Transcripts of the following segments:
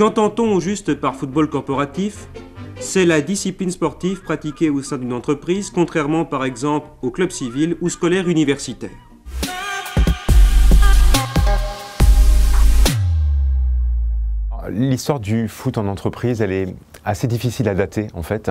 Qu'entend-on au juste par football corporatif? C'est la discipline sportive pratiquée au sein d'une entreprise, contrairement par exemple au club civil ou scolaire universitaire. L'histoire du foot en entreprise, elle est assez difficile à dater en fait,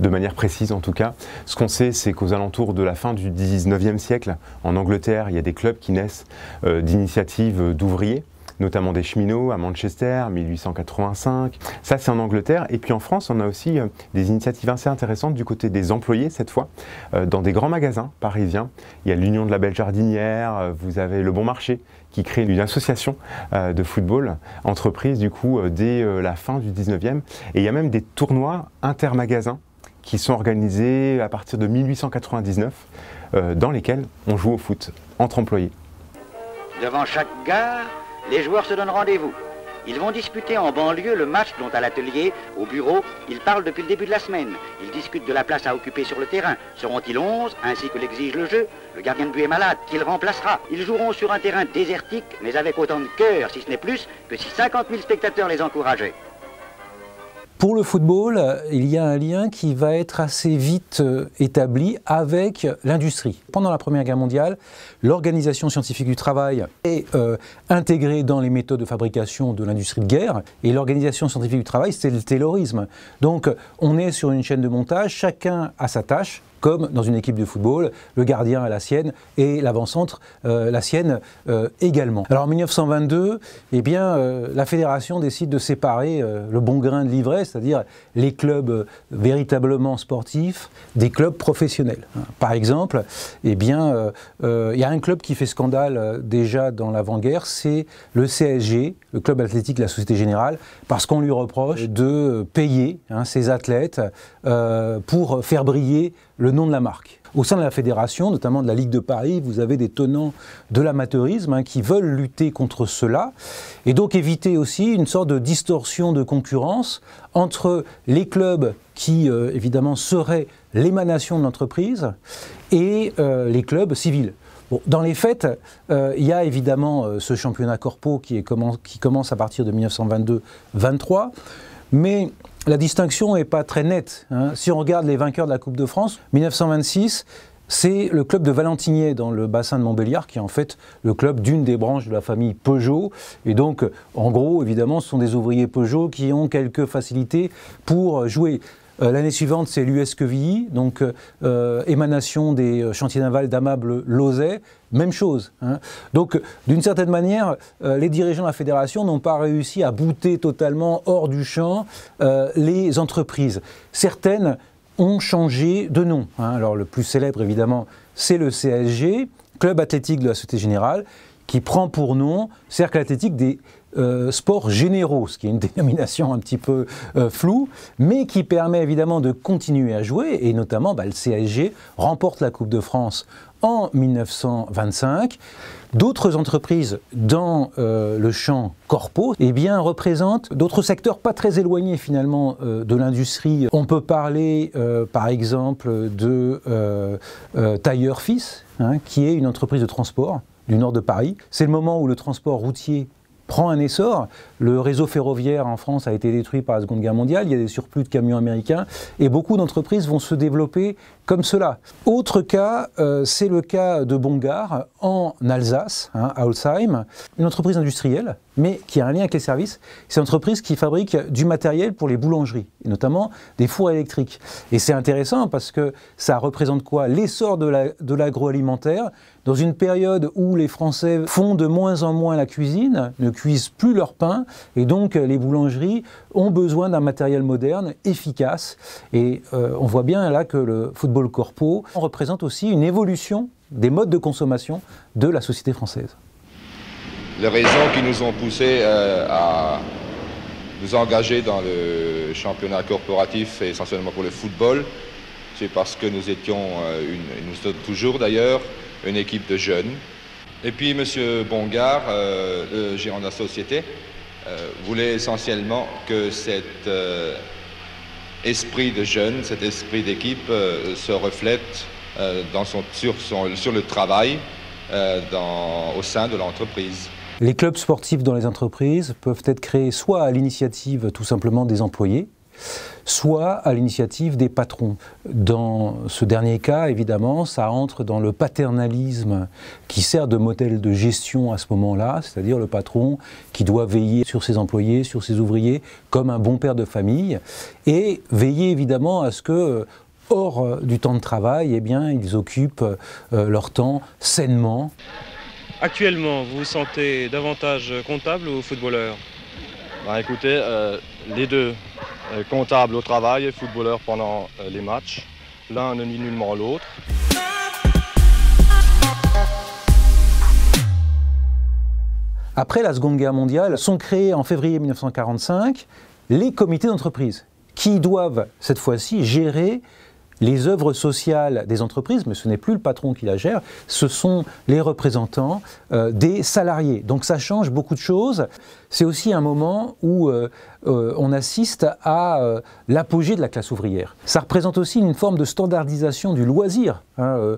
de manière précise en tout cas. Ce qu'on sait, c'est qu'aux alentours de la fin du 19e siècle, en Angleterre, il y a des clubs qui naissent euh, d'initiatives d'ouvriers notamment des cheminots à Manchester, 1885. Ça, c'est en Angleterre. Et puis en France, on a aussi euh, des initiatives assez intéressantes du côté des employés, cette fois, euh, dans des grands magasins parisiens. Il y a l'Union de la Belle Jardinière, euh, vous avez Le Bon Marché, qui crée une association de football, entreprise du coup, dès la fin du 19e. Et il y a même des tournois intermagasins qui sont organisés à partir de 1899, dans lesquels on joue au foot entre employés. Devant chaque gare, les joueurs se donnent rendez-vous. Ils vont disputer en banlieue le match dont à l'atelier, au bureau, ils parlent depuis le début de la semaine. Ils discutent de la place à occuper sur le terrain. Seront-ils 11, ainsi que l'exige le jeu? Le gardien de but est malade, qui le remplacera Ils joueront sur un terrain désertique, mais avec autant de cœur, si ce n'est plus, que si 50 000 spectateurs les encourageaient. Pour le football, il y a un lien qui va être assez vite euh, établi avec l'industrie. Pendant la Première Guerre mondiale, l'Organisation scientifique du travail est euh, intégrée dans les méthodes de fabrication de l'industrie de guerre. Et l'Organisation scientifique du travail, c'est le taylorisme. Donc on est sur une chaîne de montage, chacun a sa tâche, comme dans une équipe de football, le gardien a la sienne et l'avant-centre euh, la sienne euh, également. Alors en 1922, eh bien, euh, la fédération décide de séparer le bon grain de l'ivraie, c'est-à-dire les clubs véritablement sportifs des clubs professionnels. Par exemple, eh il y a un club qui fait scandale déjà dans l'avant-guerre, c'est le CSG, le club athlétique de la Société Générale, parce qu'on lui reproche de payer hein, ses athlètes pour faire briller le nom de la marque. Au sein de la fédération, notamment de la Ligue de Paris, vous avez des tenants de l'amateurisme hein, qui veulent lutter contre cela et donc éviter aussi une sorte de distorsion de concurrence entre les clubs qui, euh, évidemment, seraient l'émanation de l'entreprise et euh, les clubs civils. dans les faits, euh, il y a évidemment ce championnat corpo qui, qui commence à partir de 1922-23, mais la distinction n'est pas très nette. Hein. Si on regarde les vainqueurs de la Coupe de France, 1926, c'est le club de Valentinier dans le bassin de Montbéliard, qui est en fait le club d'une des branches de la famille Peugeot. Et donc, en gros, évidemment, ce sont des ouvriers Peugeot qui ont quelques facilités pour jouer. Euh, l'année suivante, c'est l'US Quevilly, donc euh, émanation des euh, chantiers navals d'Amable Lauzet, même chose. Hein. Donc, d'une certaine manière, les dirigeants de la fédération n'ont pas réussi à bouter totalement hors du champ les entreprises. Certaines ont changé de nom. Hein. Alors, le plus célèbre, évidemment, c'est le CSG, Club athlétique de la Société Générale, qui prend pour nom Cercle athlétique des euh, sports généraux, ce qui est une dénomination un petit peu euh, floue, mais qui permet évidemment de continuer à jouer, et notamment bah, le CSG remporte la Coupe de France en 1925. D'autres entreprises dans euh, le champ corpo eh bien, représentent d'autres secteurs pas très éloignés finalement de l'industrie. On peut parler par exemple de Tailleur Fils, hein, qui est une entreprise de transport du nord de Paris. C'est le moment où le transport routier prend un essor. Le réseau ferroviaire en France a été détruit par la Seconde Guerre mondiale, il y a des surplus de camions américains, et beaucoup d'entreprises vont se développer comme cela. Autre cas, euh, c'est le cas de Bongar en Alsace, hein, à Holzheim, une entreprise industrielle, mais qui a un lien avec les services. C'est une entreprise qui fabrique du matériel pour les boulangeries, et notamment des fours électriques. Et c'est intéressant parce que ça représente quoi? L'essor de l'agroalimentaire dans une période où les Français font de moins en moins la cuisine, ne cuisent plus leur pain, et donc les boulangeries ont besoin d'un matériel moderne, efficace. Et euh, on voit bien là que le football le corpo représente aussi une évolution des modes de consommation de la société française. Les raisons qui nous ont poussés euh, à nous engager dans le championnat corporatif, essentiellement pour le football, c'est parce que nous étions, euh, une, nous sommes toujours d'ailleurs, une équipe de jeunes. Et puis M. Bongard, euh, le gérant de la société, voulait essentiellement que cette esprit de jeune, cet esprit d'équipe euh, se reflète euh, sur, le travail euh, au sein de l'entreprise. Les clubs sportifs dans les entreprises peuvent être créés soit à l'initiative tout simplement des employés, soit à l'initiative des patrons. Dans ce dernier cas, évidemment, ça entre dans le paternalisme qui sert de modèle de gestion à ce moment-là, c'est-à-dire le patron qui doit veiller sur ses employés, sur ses ouvriers, comme un bon père de famille, et veiller évidemment à ce que hors du temps de travail, eh bien, ils occupent euh, leur temps sainement. Actuellement, vous vous sentez davantage comptable ou footballeur? Bah, Écoutez, euh, les deux. Euh, comptable au travail et footballeur pendant euh, les matchs. L'un ne nie nullement l'autre. Après la Seconde Guerre mondiale, sont créés en février 1945 les comités d'entreprise qui doivent cette fois-ci gérer les œuvres sociales des entreprises, mais ce n'est plus le patron qui la gère, ce sont les représentants euh, des salariés. Donc ça change beaucoup de choses. C'est aussi un moment où euh, euh, on assiste à l'apogée de la classe ouvrière. Ça représente aussi une forme de standardisation du loisir hein,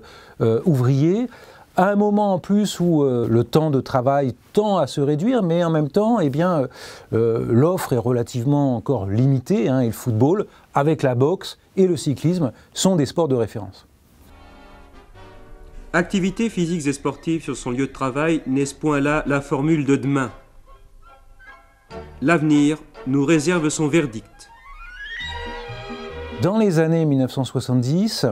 ouvrier à un moment en plus où le temps de travail tend à se réduire, mais en même temps, eh bien, l'offre est relativement encore limitée, hein, et le football, avec la boxe, et le cyclisme sont des sports de référence. Activités physiques et sportives sur son lieu de travail n'est-ce point là la formule de demain L'avenir nous réserve son verdict. Dans les années 1970,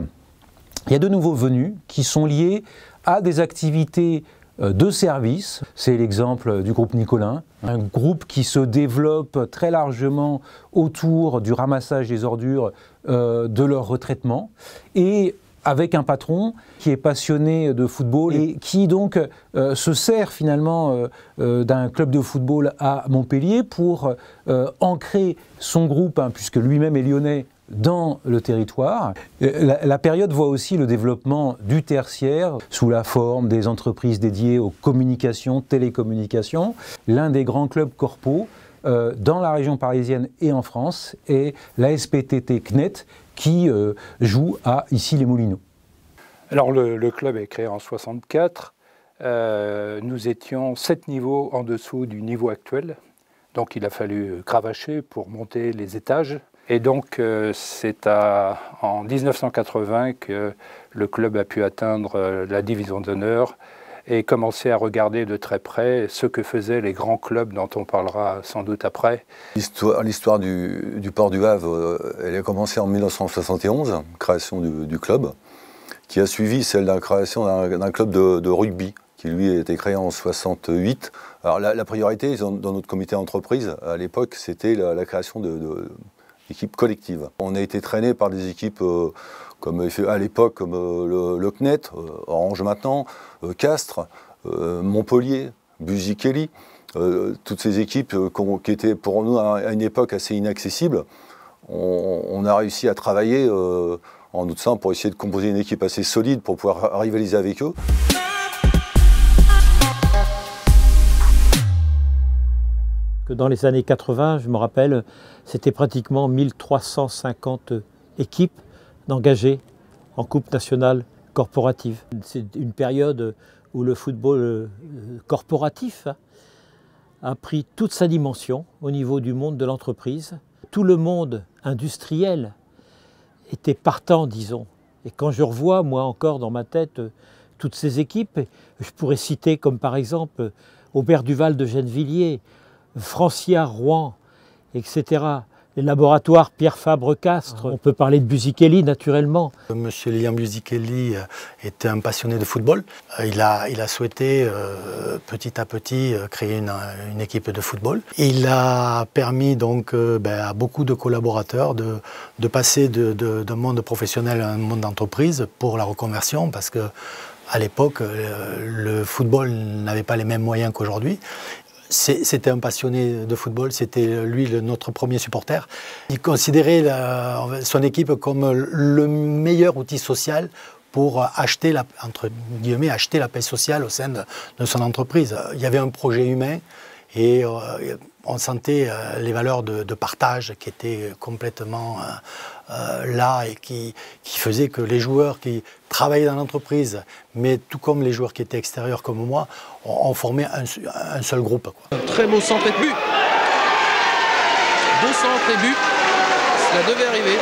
il y a de nouveaux venus qui sont liés à des activités de services. C'est l'exemple du groupe Nicolin, un groupe qui se développe très largement autour du ramassage des ordures, euh, de leur retraitement, et avec un patron qui est passionné de football et qui donc euh, se sert finalement d'un club de football à Montpellier pour ancrer son groupe, hein, puisque lui-même est lyonnais, dans le territoire. Euh, la, période voit aussi le développement du tertiaire sous la forme des entreprises dédiées aux communications, télécommunications. L'un des grands clubs corpaux euh, dans la région parisienne et en France est la SPTT CNET qui euh, joue à ici les Moulineaux. Alors le, club est créé en 64. nous étions sept niveaux en dessous du niveau actuel. Donc il a fallu cravacher pour monter les étages et donc, euh, c'est en 1980 que le club a pu atteindre euh, la division d'honneur et commencer à regarder de très près ce que faisaient les grands clubs dont on parlera sans doute après. L'histoire du, port du Havre, euh, elle a commencé en 1971, création du, club, qui a suivi celle la création d'un club de, rugby, qui lui a été créé en 68. Alors la, priorité dans, notre comité entreprise, à l'époque, c'était la, création de collective. On a été traîné par des équipes euh, comme à l'époque comme euh, le, CNET, euh, Orange maintenant, Castres, Montpellier, Buzy-Kelly, toutes ces équipes qui étaient pour nous à une époque assez inaccessibles. On, a réussi à travailler en sein pour essayer de composer une équipe assez solide pour pouvoir rivaliser avec eux. Dans les années 80, je me rappelle, c'était pratiquement 1350 équipes d'engagés en Coupe nationale corporative. C'est une période où le football euh, corporatif a pris toute sa dimension au niveau du monde de l'entreprise. Tout le monde industriel était partant, disons. Et quand je revois, moi encore dans ma tête, toutes ces équipes, je pourrais citer comme par exemple Aubert Duval de Gennevilliers, Francia Rouen, etc. Les laboratoires Pierre Fabre-Castres, on peut parler de Busikeli naturellement. Monsieur Liam Busikeli euh, était un passionné de football. Euh, il a, il a souhaité euh, petit à petit créer une, équipe de football. Il a permis donc ben, à beaucoup de collaborateurs de, de passer d'un monde professionnel à un monde d'entreprise pour la reconversion parce que à l'époque, le football n'avait pas les mêmes moyens qu'aujourd'hui. C'était un passionné de football, c'était lui notre premier supporter. Il considérait son équipe comme le meilleur outil social pour acheter la, entre guillemets, acheter la paix sociale au sein de, son entreprise. Il y avait un projet humain et euh, on sentait euh, les valeurs de, partage qui étaient complètement euh, euh, là et qui, qui faisaient que les joueurs qui travaillaient dans l'entreprise, mais tout comme les joueurs qui étaient extérieurs comme moi, ont, formé un, seul groupe. très beau centre et but. Deux centres et but. Cela devait arriver.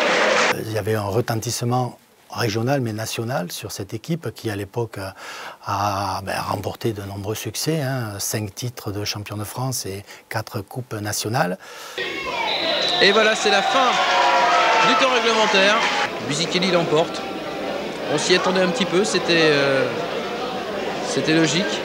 Il y avait un retentissement régional mais national sur cette équipe qui à l'époque a, ben, remporté de nombreux succès, hein, cinq titres de champion de France et quatre coupes nationales. Et voilà, c'est la fin du temps réglementaire. Buzikelli l'emporte. On s'y attendait un petit peu, c'était euh, logique.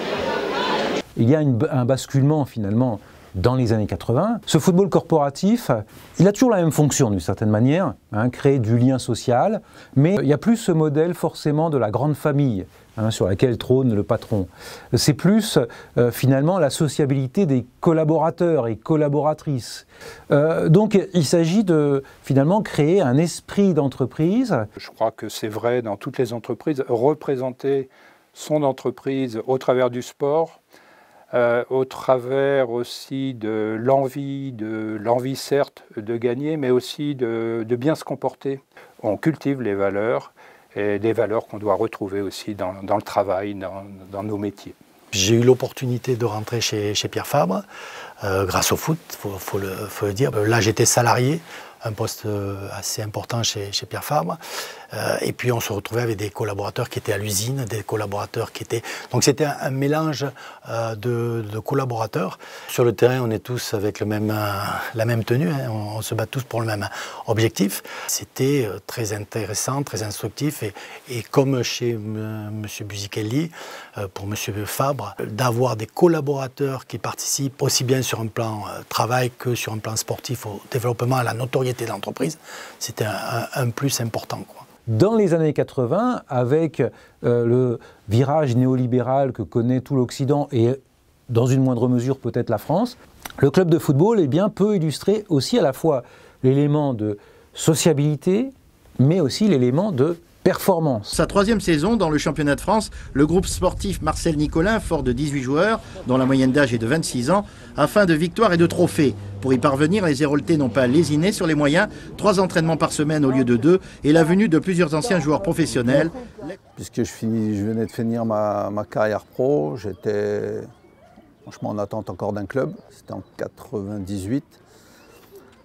Il y a un basculement finalement dans les années 80. Ce football corporatif, il a toujours la même fonction d'une certaine manière, hein, créer du lien social, mais il n'y a plus ce modèle forcément de la grande famille. Hein, sur laquelle trône le patron. C'est plus euh, finalement la sociabilité des collaborateurs et collaboratrices. Euh, donc il s'agit de finalement créer un esprit d'entreprise. Je crois que c'est vrai dans toutes les entreprises. Représenter son entreprise au travers du sport, euh, au travers aussi de l'envie, de l'envie certes de gagner, mais aussi de, bien se comporter. On cultive les valeurs et des valeurs qu'on doit retrouver aussi dans, le travail, dans, nos métiers. J'ai eu l'opportunité de rentrer chez, Pierre Fabre euh, grâce au foot, il faut, le, dire. Là, j'étais salarié, un poste euh, assez important chez, Pierre Fabre. Euh, et puis on se retrouvait avec des collaborateurs qui étaient à l'usine, des collaborateurs qui étaient... Donc c'était un, mélange euh, de, collaborateurs. Sur le terrain, on est tous avec le même, la même tenue, hein. on, se bat tous pour le même objectif. C'était très intéressant, très instructif. Et, comme chez M. Buzikelli, pour M. Fabre, d'avoir des collaborateurs qui participent aussi bien sur un plan travail que sur un plan sportif au développement, à la notoriété de l'entreprise, c'était un, plus important. Dans les années 80, avec euh, le virage néolibéral que connaît tout l'Occident et dans une moindre mesure peut-être la France, le club de football eh bien, peut illustrer aussi à la fois l'élément de sociabilité, mais aussi l'élément de performance. Sa troisième saison dans le championnat de France, le groupe sportif Marcel Nicolin, fort de 18 joueurs, dont la moyenne d'âge est de 26 ans, a faim de victoires et de trophées. Pour y parvenir, les Héroltais n'ont pas lésiné sur les moyens, trois entraînements par semaine au lieu de deux, et la venue de plusieurs anciens joueurs professionnels. Puisque je, finis, je venais de finir ma, carrière pro, j'étais franchement en attente encore d'un club, c'était en 98.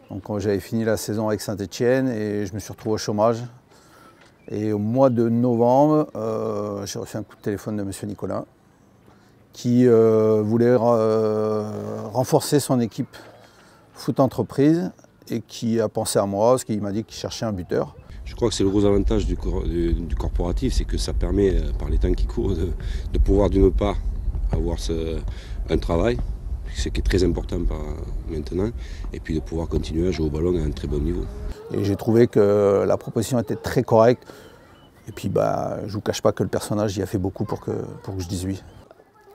Donc j'avais fini la saison avec Saint-Etienne et je me suis retrouvé au chômage. Et au mois de novembre, euh, j'ai reçu un coup de téléphone de M. Nicolas qui euh, voulait euh, renforcer son équipe foot entreprise et qui a pensé à moi parce qu'il m'a dit qu'il cherchait un buteur. Je crois que c'est le gros avantage du, corporatif, c'est que ça permet, par les temps qui courent, de, pouvoir d'une part avoir un travail, ce qui est très important maintenant, et puis de pouvoir continuer à jouer au ballon à un très bon niveau. Et j'ai trouvé que la proposition était très correcte. Et puis bah, je ne vous cache pas que le personnage y a fait beaucoup pour que, pour que je dise oui.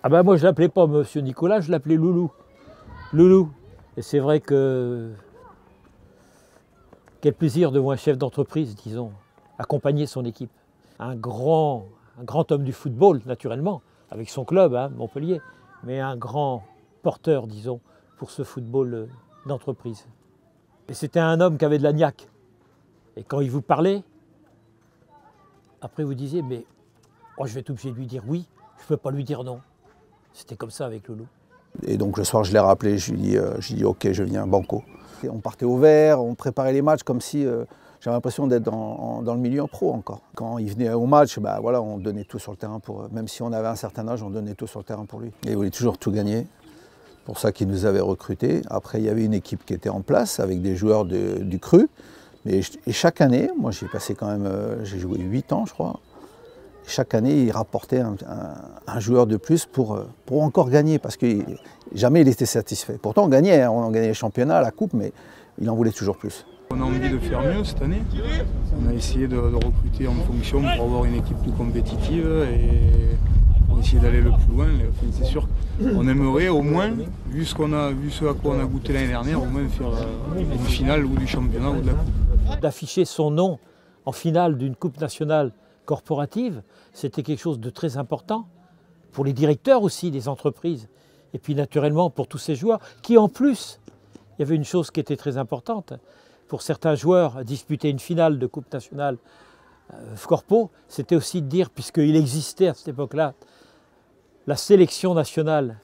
Ah bah moi je l'appelais pas Monsieur Nicolas, je l'appelais Loulou. Loulou. Et c'est vrai que quel plaisir de voir un chef d'entreprise, disons, accompagner son équipe. Un grand, un grand homme du football, naturellement, avec son club, hein, Montpellier, mais un grand porteur, disons, pour ce football euh, d'entreprise. Et c'était un homme qui avait de la niaque. Et quand il vous parlait, après vous disiez, mais oh, je vais être obligé de lui dire oui, je ne peux pas lui dire non. C'était comme ça avec Loulou. Et donc le soir, je l'ai rappelé, je lui ai dit, euh, dit ok, je viens, banco. On partait au vert, on préparait les matchs comme si euh, j'avais l'impression d'être dans, le milieu pro encore. Quand il venait au match, bah, voilà, on donnait tout sur le terrain pour Même si on avait un certain âge, on donnait tout sur le terrain pour lui. Et il voulait toujours tout gagner pour ça qu'il nous avait recrutés. Après, il y avait une équipe qui était en place avec des joueurs du cru. Mais, et chaque année, moi j'ai passé quand même, euh, j'ai joué 8 ans je crois. chaque année, il rapportait un, joueur de plus pour, euh, pour encore gagner, parce que jamais il était satisfait. Pourtant on gagnait, hein. on gagnait les championnats, la coupe, mais il en voulait toujours plus. On a envie de faire mieux cette année. On a essayé de, recruter en fonction pour avoir une équipe plus compétitive essayer d'aller le plus loin. c'est sûr qu'on aimerait au moins, vu ce, qu'on a, vu ce à quoi on a goûté l'année dernière, au moins faire euh, une finale ou du championnat ou de la coupe. D'afficher son nom en finale d'une coupe nationale corporative, c'était quelque chose de très important pour les directeurs aussi des entreprises. Et puis naturellement pour tous ces joueurs qui en plus il y avait une chose qui était très importante. Pour certains joueurs, disputer une finale de Coupe nationale euh, Corpo, c'était aussi de dire, puisqu'il existait à cette époque-là, la sélection nationale,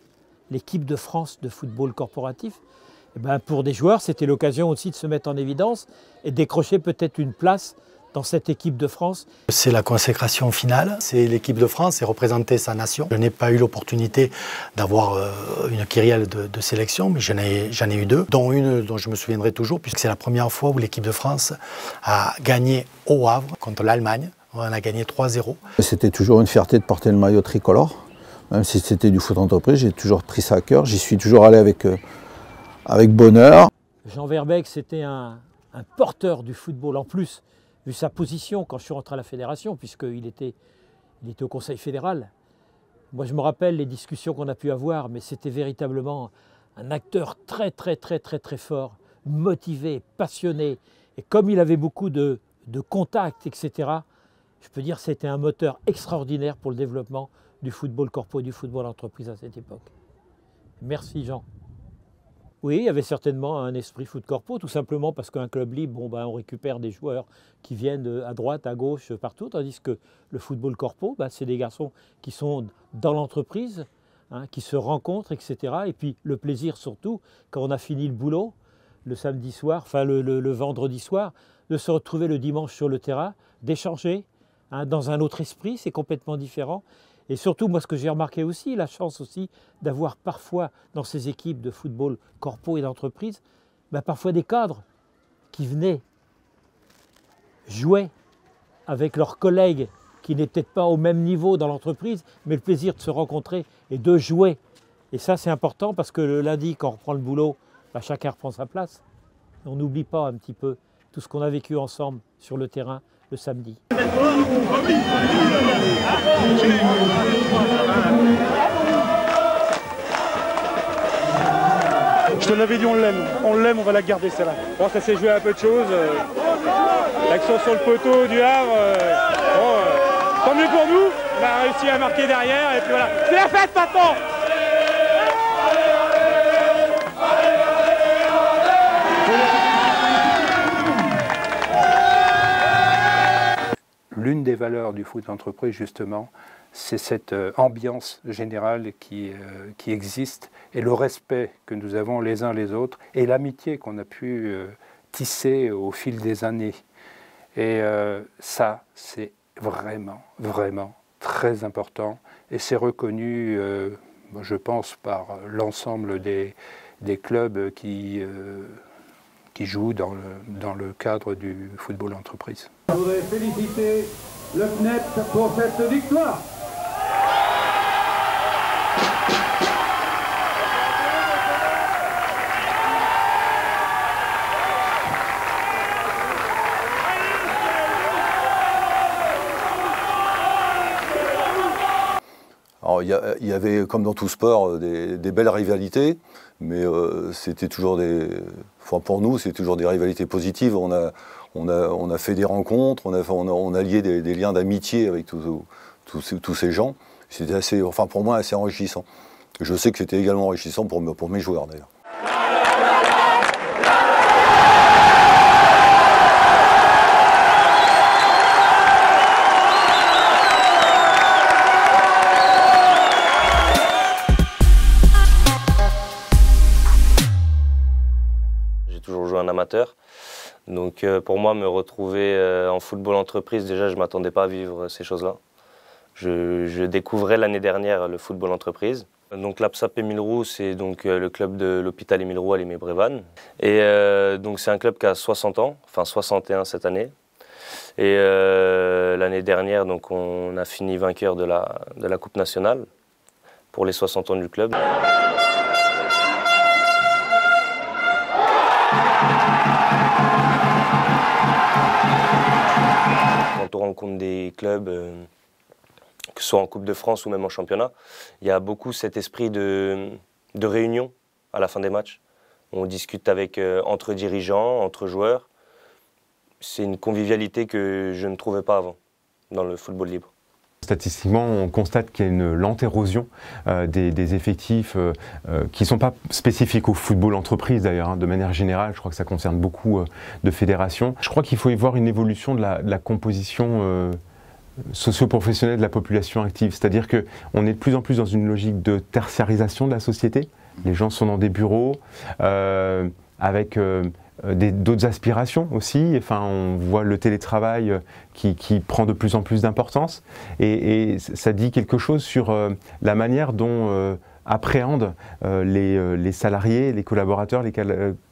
l'équipe de France de football corporatif, eh ben pour des joueurs, c'était l'occasion aussi de se mettre en évidence et décrocher peut-être une place dans cette équipe de France C'est la consécration finale, c'est l'équipe de France et représenter sa nation. Je n'ai pas eu l'opportunité d'avoir euh, une kyrielle de, sélection, mais j'en ai, ai, eu deux, dont une dont je me souviendrai toujours, puisque c'est la première fois où l'équipe de France a gagné au Havre contre l'Allemagne. On a gagné 3-0. C'était toujours une fierté de porter le maillot tricolore. Même si c'était du foot entreprise, j'ai toujours pris ça à cœur. J'y suis toujours allé avec, euh, avec bonheur. Jean Verbeek, c'était un, un porteur du football en plus vu sa position quand je suis rentré à la fédération, puisqu'il était, il était au Conseil fédéral. Moi, je me rappelle les discussions qu'on a pu avoir, mais c'était véritablement un acteur très, très, très, très, très fort, motivé, passionné. Et comme il avait beaucoup de, de contacts, etc., je peux dire que c'était un moteur extraordinaire pour le développement du football corpo et du football entreprise à cette époque. Merci Jean. Oui, il y avait certainement un esprit foot corpo, tout simplement parce qu'un club libre, bon, ben, on récupère des joueurs qui viennent à droite, à gauche, partout, tandis que le football corpo, ben, c'est des garçons qui sont dans l'entreprise, hein, qui se rencontrent, etc. Et puis le plaisir surtout, quand on a fini le boulot, le samedi soir, enfin le, vendredi soir, de se retrouver le dimanche sur le terrain, d'échanger hein, dans un autre esprit, c'est complètement différent. Et surtout, moi, ce que j'ai remarqué aussi, la chance aussi d'avoir parfois dans ces équipes de football corpo et d'entreprise, bah, parfois des cadres qui venaient jouer avec leurs collègues qui n'étaient pas au même niveau dans l'entreprise, mais le plaisir de se rencontrer et de jouer. Et ça, c'est important parce que le lundi, quand on reprend le boulot, bah, chacun reprend sa place. On n'oublie pas un petit peu tout ce qu'on a vécu ensemble sur le terrain le samedi. Je te l'avais dit, on l'aime. On l'aime, on va la garder celle-là. Bon, ça s'est joué à peu de choses. L'action sur le poteau du Havre. Euh, euh, tant mieux pour nous. On a réussi à marquer derrière. Et puis voilà. C'est la fête maintenant l'une des valeurs du foot d'entreprise, justement, c'est cette euh, ambiance générale qui, euh, qui, existe et le respect que nous avons les uns les autres et l'amitié qu'on a pu euh, tisser au fil des années. Et ça, c'est vraiment, vraiment très important et c'est reconnu, je pense, par l'ensemble des, des, clubs qui, qui jouent dans le, dans le cadre du football entreprise. Je voudrais féliciter le CNET pour cette victoire. Il y, avait, comme dans tout sport, des, belles rivalités, mais euh, c'était toujours des. Enfin, pour nous, c'est toujours des rivalités positives. On a, on a, fait des rencontres, on a, on a, lié des, liens d'amitié avec tous, ces gens. C'était assez, enfin pour moi, assez enrichissant. Je sais que c'était également enrichissant pour mes joueurs d'ailleurs. Donc euh, pour moi, me retrouver euh, en football entreprise, déjà, je ne m'attendais pas à vivre ces choses-là. Je, découvrais l'année dernière le football entreprise. Donc l'APSAP Émile c'est donc euh, le club de l'hôpital Émile Roux à Limay-Brévannes. Et donc c'est un club qui a 60 ans, enfin 61 cette année. Et l'année dernière, donc on a fini vainqueur de la, de la Coupe nationale pour les 60 ans du club. Rencontre des clubs, euh, que ce soit en Coupe de France ou même en championnat, il y a beaucoup cet esprit de, réunion à la fin des matchs. On discute avec, euh, entre dirigeants, entre joueurs. C'est une convivialité que je ne trouvais pas avant dans le football libre. Statistiquement, on constate qu'il y a une lente érosion des, effectifs qui ne sont pas spécifiques au football entreprise d'ailleurs, hein, de manière générale. Je crois que ça concerne beaucoup de fédérations. Je crois qu'il faut y voir une évolution de la, composition socio-professionnelle de la population active. C'est-à-dire qu'on est de plus en plus dans une logique de tertiarisation de la société. Les gens sont dans des bureaux avec euh, d'autres aspirations aussi. Enfin, on voit le télétravail euh, qui, prend de plus en plus d'importance. Et, ça dit quelque chose sur euh, la manière dont appréhendent les, salariés, les collaborateurs, les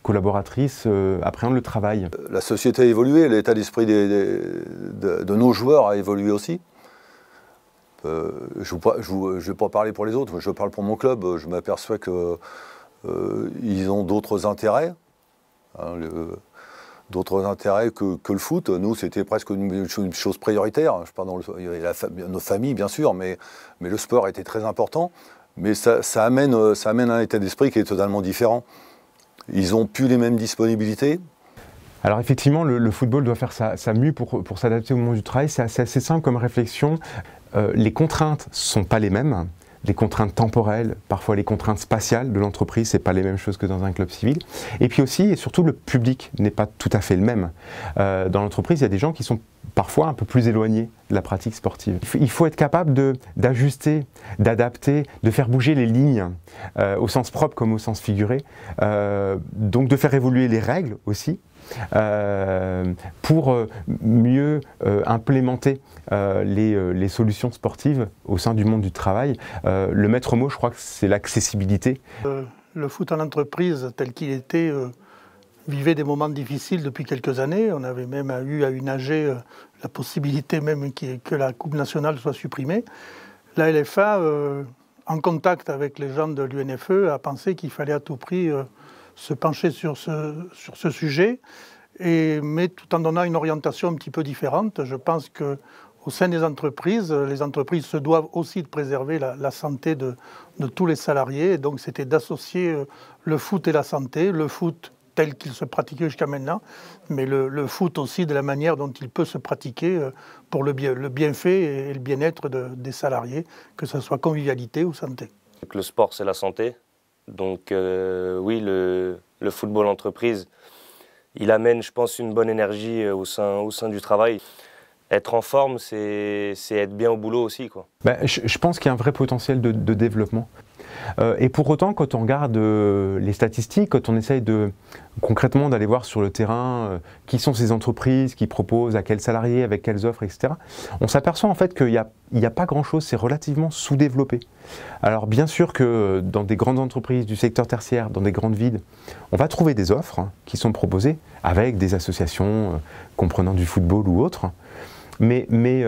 collaboratrices appréhendent le travail. La société a évolué, l'état d'esprit de, nos joueurs a évolué aussi. je ne vais pas parler pour les autres, je parle pour mon club. Je m'aperçois qu'ils ont d'autres intérêts. Hein, d'autres intérêts que, le foot. Nous, c'était presque une, chose prioritaire. Je parle nos familles, bien sûr, mais, le sport était très important. Mais ça, amène, ça amène un état d'esprit qui est totalement différent. Ils n'ont plus les mêmes disponibilités. Alors effectivement, le, football doit faire sa, mue pour, s'adapter au monde du travail. C'est assez, simple comme réflexion. Euh, les contraintes ne sont pas les mêmes les contraintes temporelles, parfois les contraintes spatiales de l'entreprise, c'est pas les mêmes choses que dans un club civil. Et puis aussi, et surtout, le public n'est pas tout à fait le même. Euh, dans l'entreprise, il y a des gens qui sont parfois un peu plus éloignés de la pratique sportive. Il faut être capable d'ajuster, d'adapter, de faire bouger les lignes, euh, au sens propre comme au sens figuré. Euh, donc de faire évoluer les règles aussi, pour euh, mieux euh, implémenter les, solutions sportives au sein du monde du travail. le maître mot, je crois que c'est l'accessibilité. le foot en entreprise tel qu'il était vivait des moments difficiles depuis quelques années. On avait même eu à une AG la possibilité même que la Coupe nationale soit supprimée. La LFA, en contact avec les gens de l'UNFE, a pensé qu'il fallait à tout prix se pencher sur ce, sur ce sujet, et, mais tout en donnant une orientation un petit peu différente. Je pense que au sein des entreprises, les entreprises se doivent aussi de préserver la, santé de, de, tous les salariés. Et donc, c'était d'associer euh, le foot et la santé, le foot tel qu'il se pratiquait jusqu'à maintenant, mais le, foot aussi de la manière dont il peut se pratiquer euh, pour le, bien, le bienfait et le bien-être des salariés, que ce soit convivialité ou santé. Le sport, c'est la santé. Donc euh, oui, le, football entreprise, il amène, je pense, une bonne énergie euh, au sein, au sein du travail. Être en forme, c'est être bien au boulot aussi. Quoi. Ben, je, pense qu'il y a un vrai potentiel de développement. Euh, et pour autant, quand on regarde euh, les statistiques, quand on essaye de concrètement d'aller voir sur le terrain euh, qui sont ces entreprises qui proposent à quels salariés, avec quelles offres, etc., on s'aperçoit en fait qu'il n'y a, pas grand-chose, c'est relativement sous-développé. Alors bien sûr que dans des grandes entreprises du secteur tertiaire, dans des grandes villes, on va trouver des offres hein, qui sont proposées avec des associations comprenant du football ou autres, mais, mais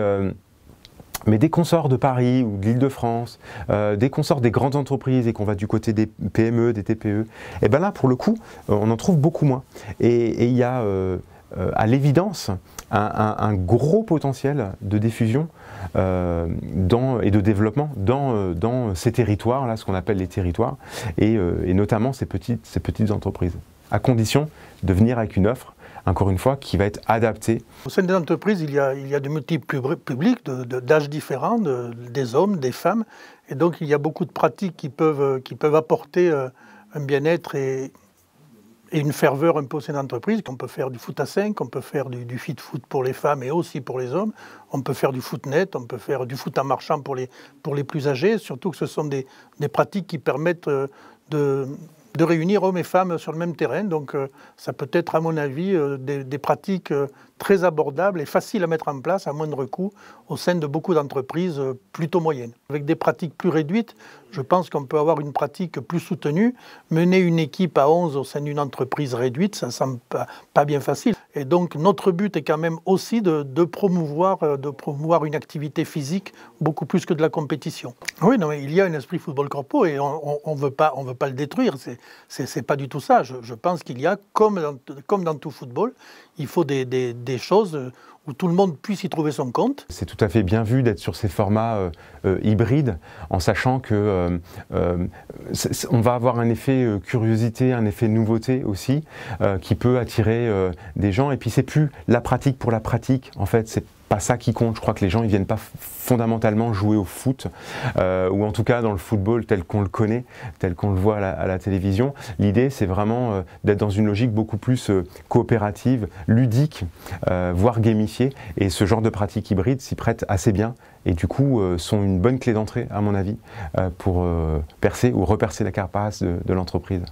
mais dès qu'on sort de Paris ou de l'Île-de-France, euh, dès qu'on sort des grandes entreprises et qu'on va du côté des PME, des TPE, et eh bien là, pour le coup, euh, on en trouve beaucoup moins. Et il y a euh, à l'évidence un, gros potentiel de diffusion et de développement dans, ces territoires, là, ce qu'on appelle les territoires, et, notamment ces petites entreprises, à condition de venir avec une offre encore une fois, qui va être adapté. Au sein des entreprises, il y a, il y a de multiples publics, d'âges différents, des hommes, des femmes, et donc il y a beaucoup de pratiques qui peuvent, apporter euh, un bien-être et, une ferveur un peu au sein d'entreprise. On peut faire du foot à 5, on peut faire du, du fit foot pour les femmes et aussi pour les hommes, on peut faire du foot net, on peut faire du foot en marchant pour les, plus âgés, surtout que ce sont des, des pratiques qui permettent euh, de de réunir hommes et femmes sur le même terrain. Donc euh, ça peut être, à mon avis, euh, des, pratiques euh, très abordables et faciles à mettre en place à moindre coût au sein de beaucoup d'entreprises plutôt moyennes. Avec des pratiques plus réduites, je pense qu'on peut avoir une pratique plus soutenue. Mener une équipe à 11 au sein d'une entreprise réduite, ça ne semble pas, bien facile. Et donc notre but est quand même aussi de, promouvoir, de promouvoir une activité physique beaucoup plus que de la compétition. Oui, non, mais il y a un esprit football corpo et on ne veut, pas, on veut pas le détruire. C'est n'est pas du tout ça. Je, pense qu'il y a, comme dans, comme dans tout football, il faut des, choses où tout le monde puisse y trouver son compte. C'est tout à fait bien vu d'être sur ces formats euh, euh, hybrides, en sachant que euh, on va avoir un effet curiosité, un effet nouveauté aussi, qui peut attirer des gens. Et puis c'est plus la pratique pour la pratique. En fait, c'est pas ça qui compte. Je crois que les gens ils viennent pas fondamentalement jouer au foot, euh, ou en tout cas dans le football tel qu'on le connaît, tel qu'on le voit à la, télévision. L'idée, c'est vraiment euh, d'être dans une logique beaucoup plus euh, coopérative, ludique, voire gamifiée. Et ce genre de pratique hybride s'y prête assez bien et du coup sont une bonne clé d'entrée, à mon avis, pour percer ou repercer la carapace de l'entreprise.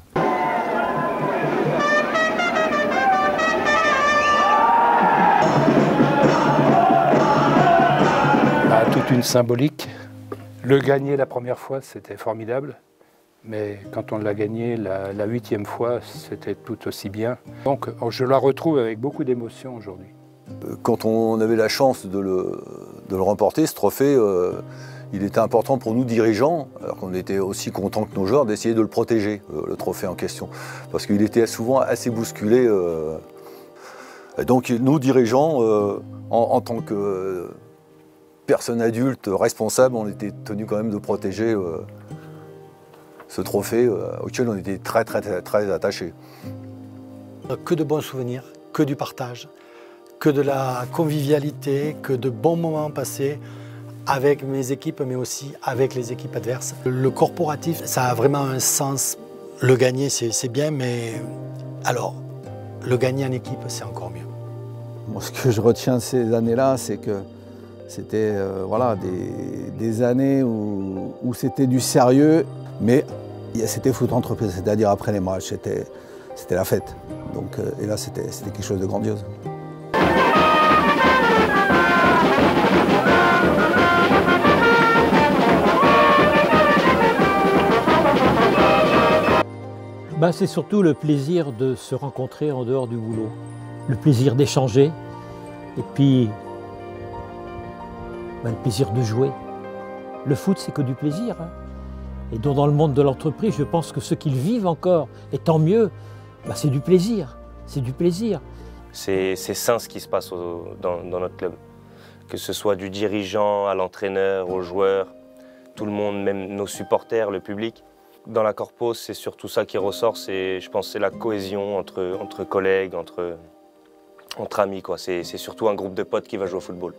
Toute une symbolique. Le gagner la première fois, c'était formidable. Mais quand on l'a gagné la, huitième fois, c'était tout aussi bien. Donc je la retrouve avec beaucoup d'émotion aujourd'hui. Quand on avait la chance de le, remporter, ce trophée, euh, il était important pour nous dirigeants, alors qu'on était aussi contents que nos joueurs, d'essayer de le protéger, euh, le trophée en question. Parce qu'il était souvent assez bousculé. Euh. donc nous, dirigeants, en, tant que personnes adultes responsables, on était tenus quand même de protéger euh, ce trophée euh, auquel on était très très très, très attachés. Que de bons souvenirs, que du partage, que de la convivialité, que de bons moments passés avec mes équipes, mais aussi avec les équipes adverses. Le corporatif, ça a vraiment un sens. Le gagner, c'est bien, mais alors, le gagner en équipe, c'est encore mieux. Moi, ce que je retiens de ces années-là, c'est que c'était euh, voilà, des, années où, c'était du sérieux, mais c'était foot entreprise, c'est-à-dire après les matchs, c'était la fête. Donc, euh, et là, c'était quelque chose de grandiose. Bah, c'est surtout le plaisir de se rencontrer en dehors du boulot, le plaisir d'échanger, et puis ben, le plaisir de jouer. Le foot, c'est que du plaisir. Hein. Et donc dans le monde de l'entreprise, je pense que ceux qui le vivent encore, et tant mieux, ben, c'est du plaisir. C'est du plaisir. C'est sain ce qui se passe dans, notre club. Que ce soit du dirigeant à l'entraîneur, aux joueurs, tout le monde, même nos supporters, le public. Dans la Corpos, c'est surtout ça qui ressort, je pense c'est la cohésion entre, entre collègues, entre, entre amis. C'est surtout un groupe de potes qui va jouer au football.